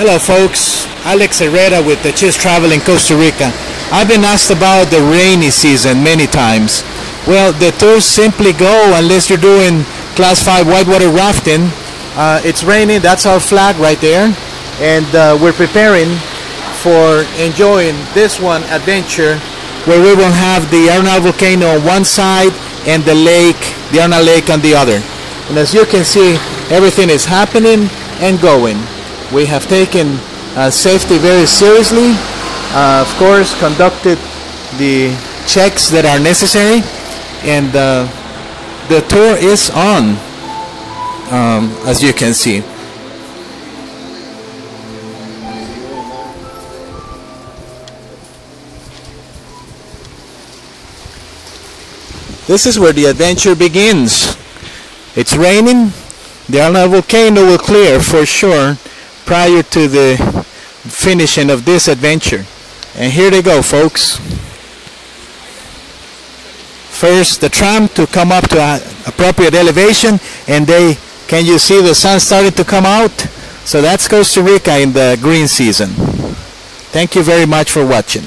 Hello, folks. Alex Herrera with Tachiz Travel in Costa Rica. I've been asked about the rainy season many times. Well, the tours simply go unless you're doing Class 5 whitewater rafting. Uh, it's raining. That's our flag right there. And uh, we're preparing for enjoying this one adventure where we will have the Arenal volcano on one side and the lake, the Arenal Lake on the other. And as you can see, everything is happening and going. We have taken uh, safety very seriously. Uh, of course, conducted the checks that are necessary, and uh, the tour is on, um, as you can see. This is where the adventure begins. It's raining. The Arenal volcano will clear for sure prior to the finishing of this adventure. And here they go, folks. First, the tram to come up to appropriate elevation, and they can you see the sun starting to come out? So that's Costa Rica in the green season. Thank you very much for watching.